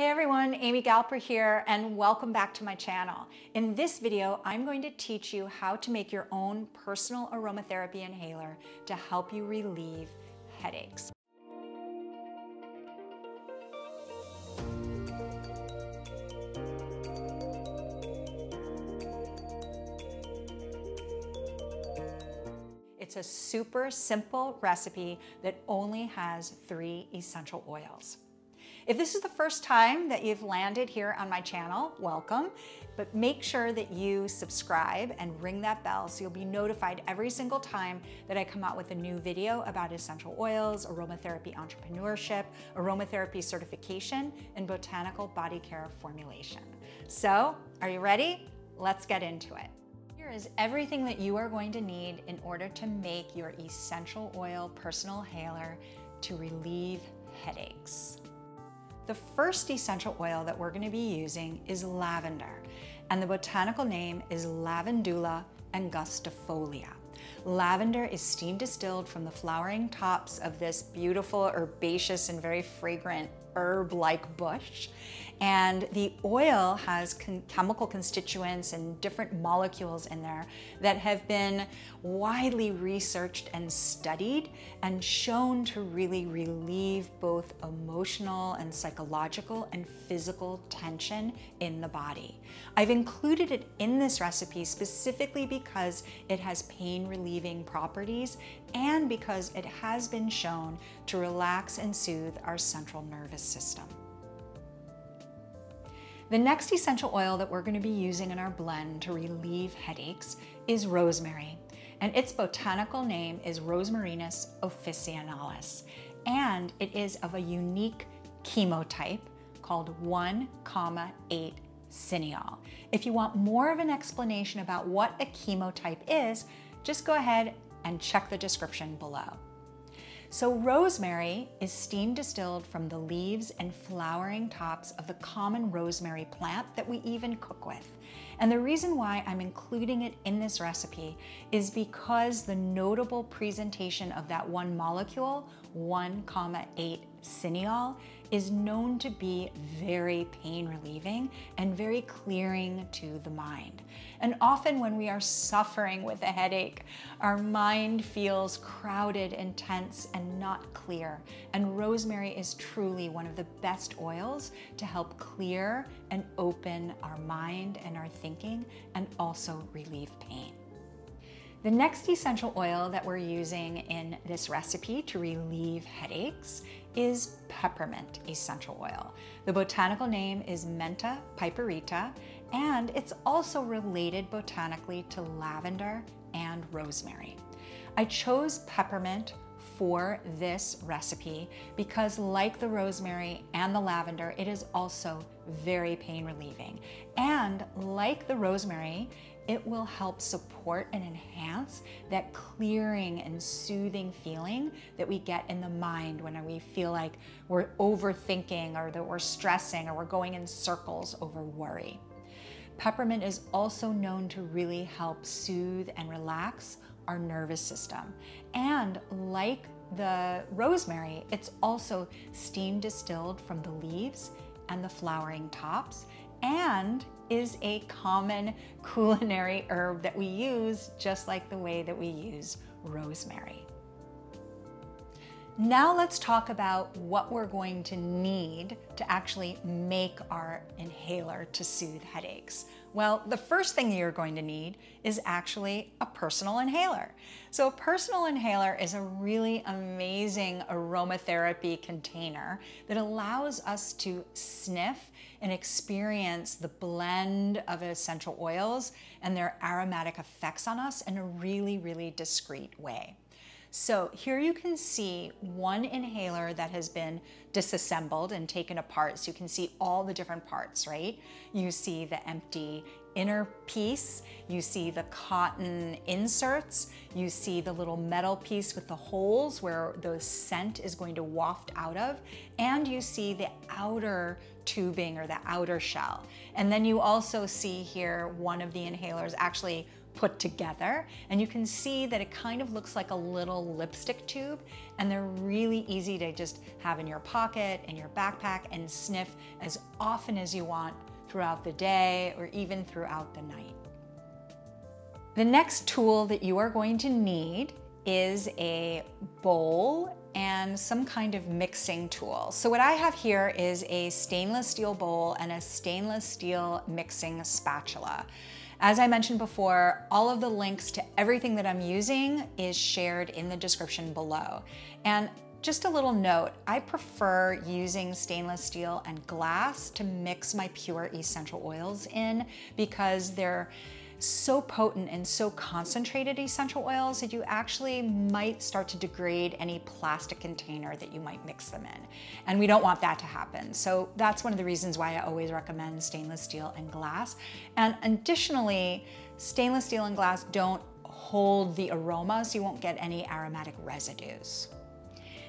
Hey everyone, Amy Galper here and welcome back to my channel. In this video, I'm going to teach you how to make your own personal aromatherapy inhaler to help you relieve headaches. It's a super simple recipe that only has three essential oils. If this is the first time that you've landed here on my channel, welcome. But make sure that you subscribe and ring that bell so you'll be notified every single time that I come out with a new video about essential oils, aromatherapy entrepreneurship, aromatherapy certification, and botanical body care formulation. So, are you ready? Let's get into it. Here is everything that you are going to need in order to make your essential oil personal inhaler to relieve headaches. The first essential oil that we're gonna be using is lavender, and the botanical name is Lavandula angustifolia. Lavender is steam distilled from the flowering tops of this beautiful, herbaceous, and very fragrant herb-like bush. And the oil has con chemical constituents and different molecules in there that have been widely researched and studied and shown to really relieve both emotional and psychological and physical tension in the body. I've included it in this recipe specifically because it has pain relieving properties and because it has been shown to relax and soothe our central nervous system. The next essential oil that we're gonna be using in our blend to relieve headaches is rosemary, and its botanical name is Rosmarinus officinalis, and it is of a unique chemotype called 1,8 cineol. If you want more of an explanation about what a chemotype is, just go ahead and check the description below. So rosemary is steam distilled from the leaves and flowering tops of the common rosemary plant that we even cook with. And the reason why I'm including it in this recipe is because the notable presentation of that one molecule, 1,8 cineol, is known to be very pain relieving and very clearing to the mind. And often when we are suffering with a headache, our mind feels crowded and tense and not clear. And rosemary is truly one of the best oils to help clear and open our mind and our thinking and also relieve pain. The next essential oil that we're using in this recipe to relieve headaches is peppermint essential oil. The botanical name is Mentha piperita, and it's also related botanically to lavender and rosemary. I chose peppermint for this recipe because like the rosemary and the lavender, it is also very pain relieving. And like the rosemary, it will help support and enhance that clearing and soothing feeling that we get in the mind when we feel like we're overthinking or that we're stressing or we're going in circles over worry. Peppermint is also known to really help soothe and relax our nervous system. And like the rosemary, it's also steam distilled from the leaves and the flowering tops and is a common culinary herb that we use just like the way that we use rosemary. Now let's talk about what we're going to need to actually make our inhaler to soothe headaches. Well, the first thing you're going to need is actually a personal inhaler. So a personal inhaler is a really amazing aromatherapy container that allows us to sniff and experience the blend of essential oils and their aromatic effects on us in a really, really discreet way. So here you can see one inhaler that has been disassembled and taken apart. So you can see all the different parts, right? You see the empty inner piece, you see the cotton inserts, you see the little metal piece with the holes where the scent is going to waft out of, and you see the outer tubing or the outer shell. And then you also see here one of the inhalers actually put together. And you can see that it kind of looks like a little lipstick tube and they're really easy to just have in your pocket, in your backpack and sniff as often as you want throughout the day or even throughout the night. The next tool that you are going to need is a bowl and some kind of mixing tool. So what I have here is a stainless steel bowl and a stainless steel mixing spatula. As I mentioned before, all of the links to everything that I'm using is shared in the description below. And just a little note, I prefer using stainless steel and glass to mix my pure essential oils in because they're so potent and so concentrated essential oils that you actually might start to degrade any plastic container that you might mix them in. And we don't want that to happen. So that's one of the reasons why I always recommend stainless steel and glass. And additionally, stainless steel and glass don't hold the aroma, so you won't get any aromatic residues.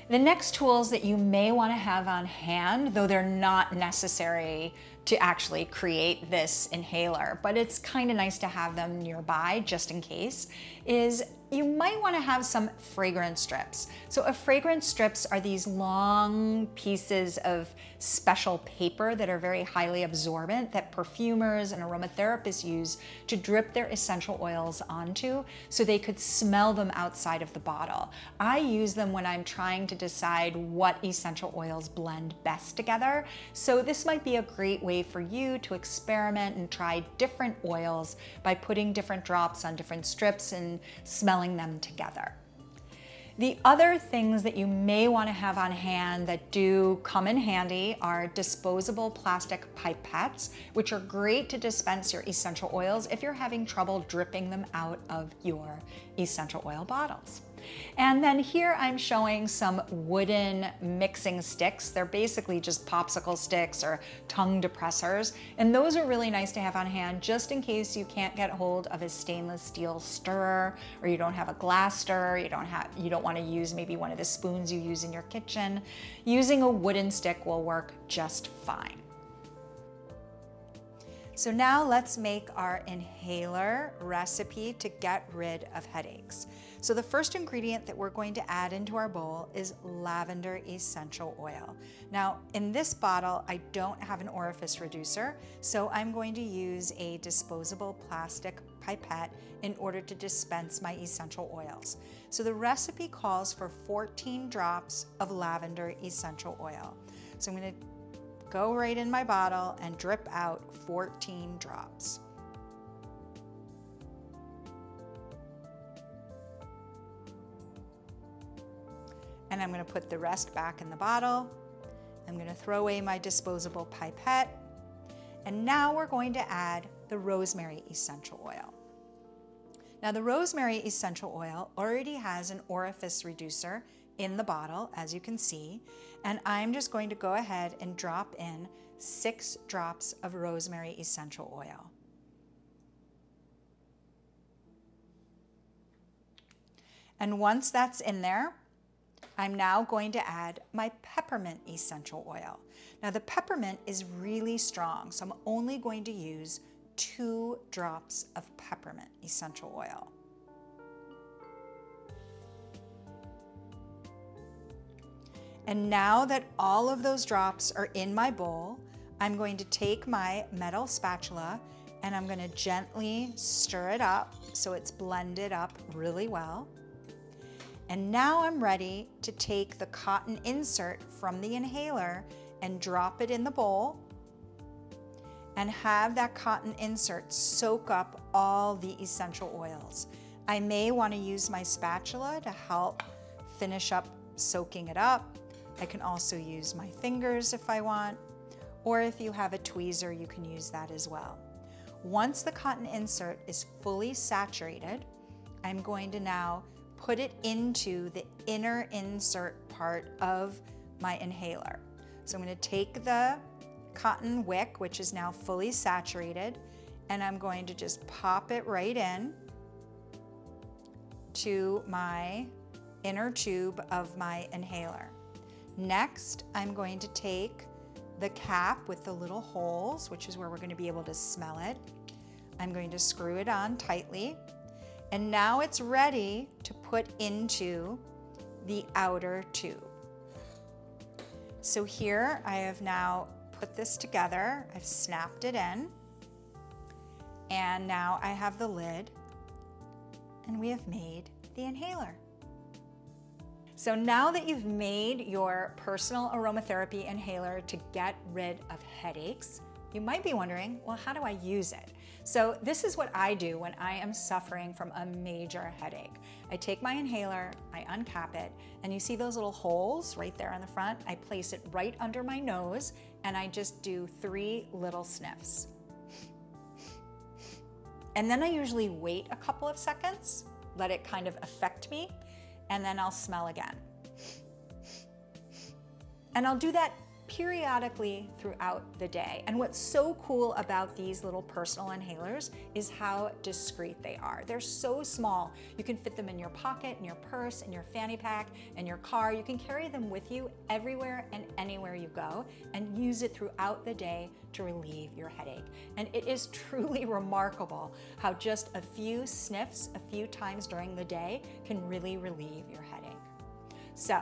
The next tools that you may wanna have on hand, though they're not necessary to actually create this inhaler, but it's kind of nice to have them nearby just in case, is you might want to have some fragrance strips. So a fragrance strips are these long pieces of special paper that are very highly absorbent that perfumers and aromatherapists use to drip their essential oils onto so they could smell them outside of the bottle. I use them when I'm trying to decide what essential oils blend best together. So this might be a great way for you to experiment and try different oils by putting different drops on different strips and smelling them together. The other things that you may want to have on hand that do come in handy are disposable plastic pipettes, which are great to dispense your essential oils if you're having trouble dripping them out of your essential oil bottles. And then here I'm showing some wooden mixing sticks. They're basically just popsicle sticks or tongue depressors. And those are really nice to have on hand just in case you can't get hold of a stainless steel stirrer or you don't have a glass stirrer, you don't have you don't want to use maybe one of the spoons you use in your kitchen. Using a wooden stick will work just fine. So now let's make our inhaler recipe to get rid of headaches. So the first ingredient that we're going to add into our bowl is lavender essential oil. Now in this bottle, I don't have an orifice reducer, so I'm going to use a disposable plastic pipette in order to dispense my essential oils. So the recipe calls for 14 drops of lavender essential oil. So I'm gonna go right in my bottle and drip out 14 drops. I'm gonna put the rest back in the bottle. I'm gonna throw away my disposable pipette. And now we're going to add the rosemary essential oil. Now the rosemary essential oil already has an orifice reducer in the bottle, as you can see, and I'm just going to go ahead and drop in six drops of rosemary essential oil. And once that's in there, I'm now going to add my peppermint essential oil. Now the peppermint is really strong, so I'm only going to use two drops of peppermint essential oil. And now that all of those drops are in my bowl, I'm going to take my metal spatula and I'm gonna gently stir it up so it's blended up really well. And now I'm ready to take the cotton insert from the inhaler and drop it in the bowl and have that cotton insert soak up all the essential oils. I may want to use my spatula to help finish up soaking it up. I can also use my fingers if I want, or if you have a tweezer, you can use that as well. Once the cotton insert is fully saturated, I'm going to now put it into the inner insert part of my inhaler. So I'm gonna take the cotton wick, which is now fully saturated, and I'm going to just pop it right in to my inner tube of my inhaler. Next, I'm going to take the cap with the little holes, which is where we're gonna be able to smell it. I'm going to screw it on tightly. And now it's ready to put into the outer tube. So here I have now put this together. I've snapped it in. And now I have the lid and we have made the inhaler. So now that you've made your personal aromatherapy inhaler to get rid of headaches, you might be wondering, well, how do I use it? So this is what I do when I am suffering from a major headache. I take my inhaler, I uncap it, and you see those little holes right there on the front? I place it right under my nose and I just do three little sniffs. And then I usually wait a couple of seconds, let it kind of affect me, and then I'll smell again. And I'll do that periodically throughout the day. And what's so cool about these little personal inhalers is how discreet they are. They're so small. You can fit them in your pocket, in your purse, in your fanny pack, in your car. You can carry them with you everywhere and anywhere you go and use it throughout the day to relieve your headache. And it is truly remarkable how just a few sniffs a few times during the day can really relieve your headache. So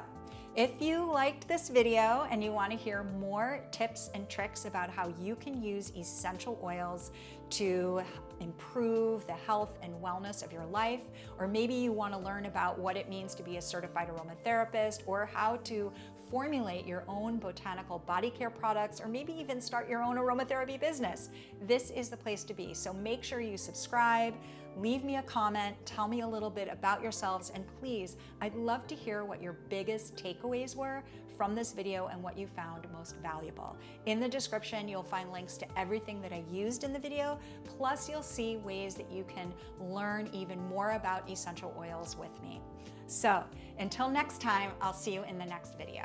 if you liked this video and you wanna hear more tips and tricks about how you can use essential oils to improve the health and wellness of your life, or maybe you wanna learn about what it means to be a certified aromatherapist or how to formulate your own botanical body care products, or maybe even start your own aromatherapy business, this is the place to be. So make sure you subscribe, leave me a comment, tell me a little bit about yourselves, and please, I'd love to hear what your biggest takeaways were from this video and what you found most valuable. In the description, you'll find links to everything that I used in the video, plus you'll see ways that you can learn even more about essential oils with me. So until next time, I'll see you in the next video.